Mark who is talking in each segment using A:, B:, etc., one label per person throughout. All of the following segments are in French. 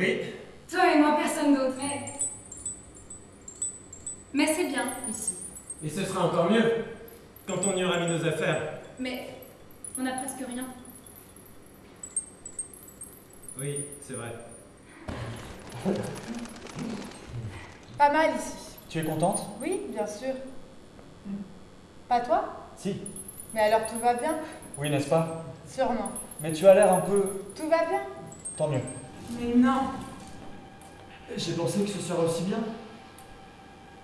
A: Oui
B: Toi et moi, personne d'autre, mais. Mais c'est bien ici.
A: Et ce sera encore mieux quand on y aura mis nos affaires.
B: Mais on a presque rien.
A: Oui, c'est vrai.
C: Pas mal ici.
D: Tu es contente?
C: Oui, bien sûr. Pas toi?
D: Si.
C: Mais alors tout va bien?
D: Oui, n'est-ce pas?
C: Sûrement.
D: Mais tu as l'air un peu...
C: Tout va bien?
D: Tant mieux.
C: Mais non.
E: J'ai pensé que ce serait aussi bien.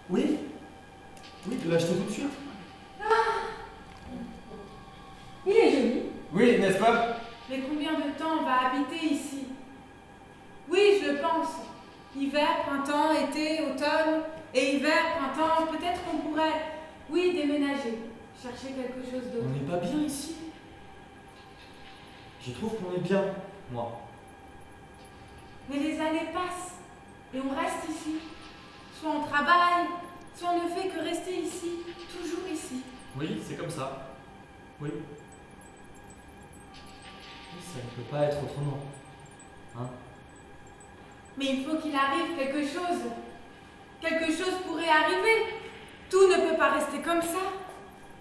E: Oui Oui, l'as acheté tout de suite
B: Il est joli.
A: Oui, n'est-ce pas?
F: Mais combien de temps on va habiter ici? Oui, je le pense. Hiver, printemps, été, automne, et hiver, printemps, peut-être qu'on pourrait, oui, déménager, chercher quelque chose
E: On
F: d'autre.
E: n'est pas bien ici? Je trouve qu'on est bien, moi.
F: Mais les années passent, et on reste ici. Soit on travaille, soit on ne fait que rester ici, toujours ici.
E: Oui, c'est comme ça. Oui. Ça ne peut pas être autrement. Hein
F: Mais il faut qu'il arrive quelque chose. Quelque chose pourrait arriver. Tout ne peut pas rester comme ça.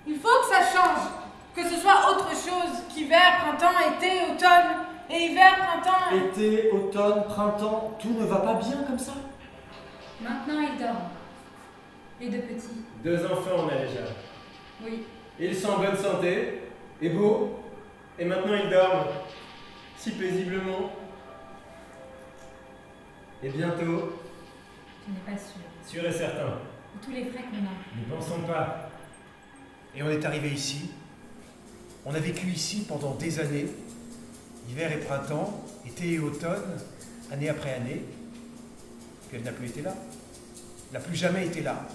F: Il faut que ça change. Que ce soit autre chose qu'hiver, printemps, été, automne. Et hiver, printemps.
E: Été, automne, printemps, tout ne va pas bien comme ça?
B: Maintenant, ils dorment. Les deux petits.
A: Deux enfants, on a déjà.
B: Oui.
A: Ils sont en bonne santé, et beaux, et maintenant ils dorment, si paisiblement. Et bientôt,
B: Tu n'es pas sûr.
A: sûr et certain,
B: tous les frais qu'on a.
A: n'y pensons pas.
G: Et on est arrivé ici. On a vécu ici pendant des années, hiver et printemps, été et automne, année après année. Puis elle n'a plus été là. Elle n'a plus jamais été là.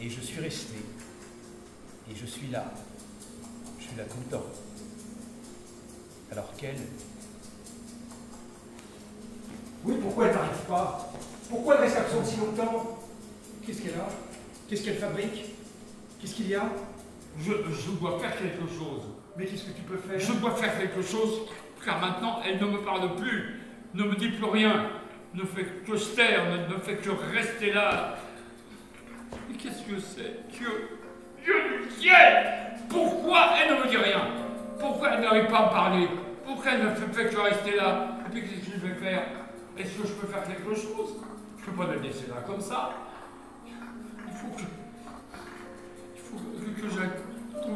G: Et je suis resté. Et je suis là. Je suis là tout le temps. Alors qu'elle. Oui, pourquoi elle n'arrive pas? Pourquoi elle reste absente si longtemps? Qu'est-ce qu'elle a? Qu'est-ce qu'elle fabrique? Qu'est-ce qu'il y a?
H: Je, je dois faire quelque chose.
G: Mais qu'est-ce que tu peux faire?
H: Je dois faire quelque chose, car maintenant elle ne me parle plus, ne me dit plus rien, ne fait que se taire, ne, ne fait que rester là. Mais qu'est-ce que c'est? Dieu Dieu du ciel! Pourquoi elle ne me dit rien? Pourquoi elle n'arrive pas à me parler? Pourquoi elle ne fait, fait que rester là? Et puis qu'est-ce que je vais faire? Est-ce que je peux faire quelque chose? Je ne peux pas la laisser là comme ça. Il faut que. Il faut que, que j'aille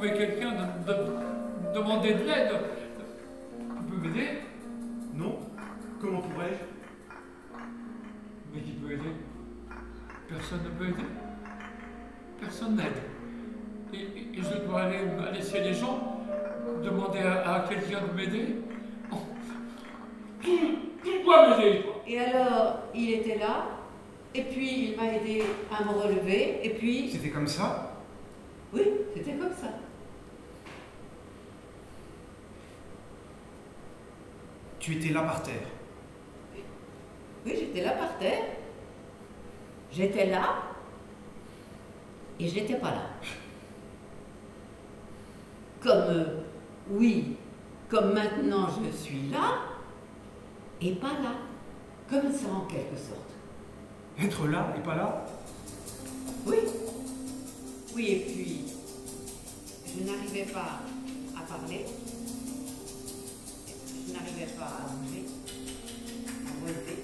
H: trouver quelqu'un, de, de- demander de l'aide. Tu peux m'aider?
G: Non Comment pourrais-je?
H: Mais qui peut aider? Personne ne peut aider. Personne n'aide. Et, et- et je dois aller, aller chez les gens, demander à, à quelqu'un de m'aider. Oh. Qui, qui doit m'aider toi?
I: Et alors, il était là, et puis il m'a aidé à me relever, et puis...
G: C'était comme ça
I: Oui, c'était comme ça.
G: Tu étais là par terre.
I: Oui, j'étais là par terre. J'étais là, et j'étais pas là. Comme, euh, oui, comme maintenant je suis là, et pas là. Comme ça en quelque sorte.
G: Être là et pas là?
I: Oui. Oui, et puis, je n'arrivais pas à parler. N'arrivais pas à relever.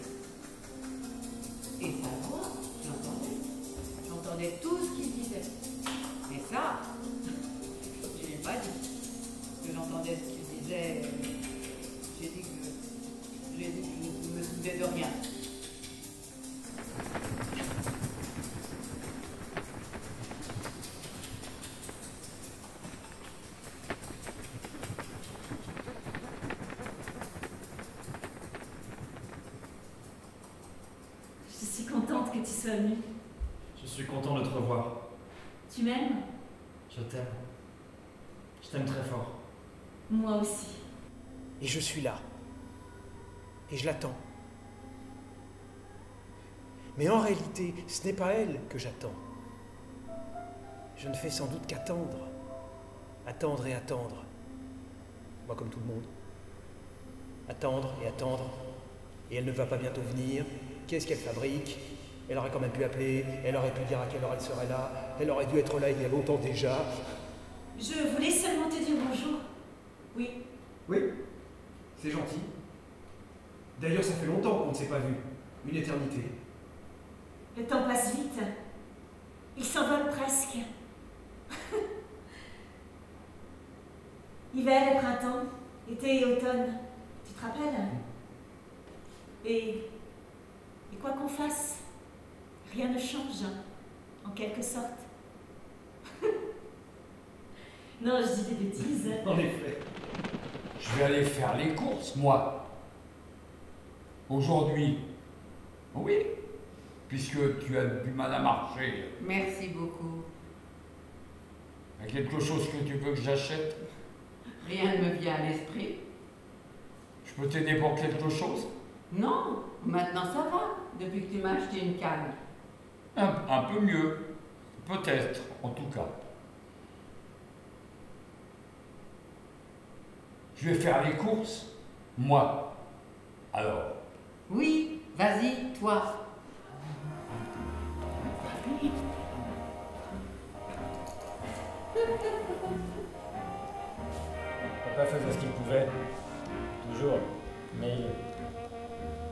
I: Et sa voix, j'entendais. J'entendais tout ce qu'il disait. Et ça, je ne l'ai pas dit. Que j'entendais ce qu'il disait. j'ai dit que je ne me souvenais de rien.
E: Je suis content de te revoir.
B: Tu m'aimes?
E: Je t'aime. Je t'aime très fort.
B: Moi aussi.
G: Et je suis là. Et je l'attends. Mais en réalité, ce n'est pas elle que j'attends. Je ne fais sans doute qu'attendre. Attendre et attendre. Moi comme tout le monde. Attendre et attendre. Et elle ne va pas bientôt venir. Qu'est-ce qu'elle fabrique? Elle aurait quand même pu appeler, elle aurait pu dire à quelle heure elle serait là, elle aurait dû être là il y a longtemps déjà.
J: Je voulais seulement te dire bonjour. Oui.
G: Oui, c'est gentil. D'ailleurs, ça fait longtemps qu'on ne s'est pas vu. Une éternité.
J: Le temps passe vite. Il s'envole presque. Hiver et printemps, été et automne. Tu te rappelles? Et, et quoi qu'on fasse, rien ne change, en quelque sorte. non, je dis des bêtises.
G: En effet.
H: Je vais aller faire les courses, moi. Aujourd'hui. Oui, puisque tu as du mal à marcher.
I: Merci beaucoup.
H: Il y a quelque chose que tu veux que j'achète?
I: Rien ne me vient à l'esprit.
H: Je peux t'aider pour quelque chose?
I: Non, maintenant ça va, depuis que tu m'as acheté une canne.
H: Un, un peu mieux. Peut-être, en tout cas. Je vais faire les courses, moi. Alors,
I: Oui, vas-y, toi.
K: Papa faisait ce qu'il pouvait. Toujours. Mais.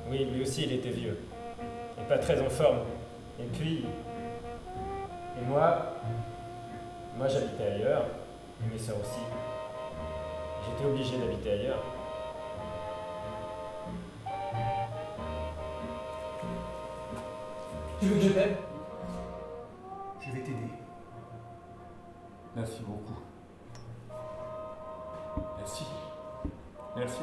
K: Oui, lui aussi, il était vieux. Et pas très en forme. Et puis. Et moi. Moi, j'habitais ailleurs. Et mes sœurs aussi. J'étais obligé d'habiter ailleurs.
A: Tu veux que je t'aide?
G: Je vais t'aider.
H: merci beaucoup. Merci. Merci.